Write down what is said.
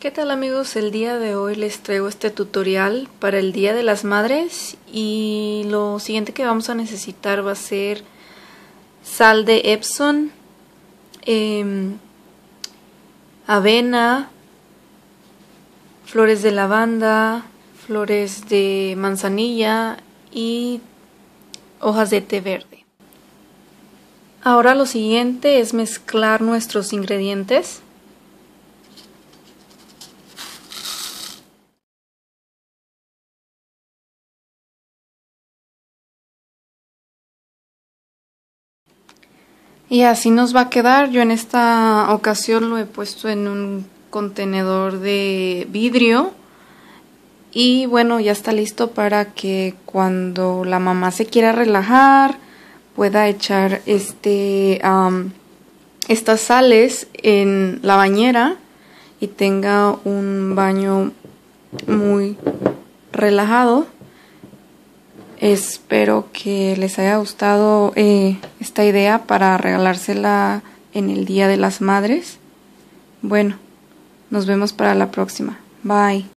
¿Qué tal amigos? El día de hoy les traigo este tutorial para el Día de las Madres y lo siguiente que vamos a necesitar va a ser sal de Epson, eh, avena, flores de lavanda, flores de manzanilla y hojas de té verde. Ahora lo siguiente es mezclar nuestros ingredientes. Y así nos va a quedar. Yo en esta ocasión lo he puesto en un contenedor de vidrio. Y bueno, ya está listo para que cuando la mamá se quiera relajar pueda echar este estas sales en la bañera y tenga un baño muy relajado. Espero que les haya gustado eh, esta idea para regalársela en el Día de las Madres. Bueno, nos vemos para la próxima. Bye.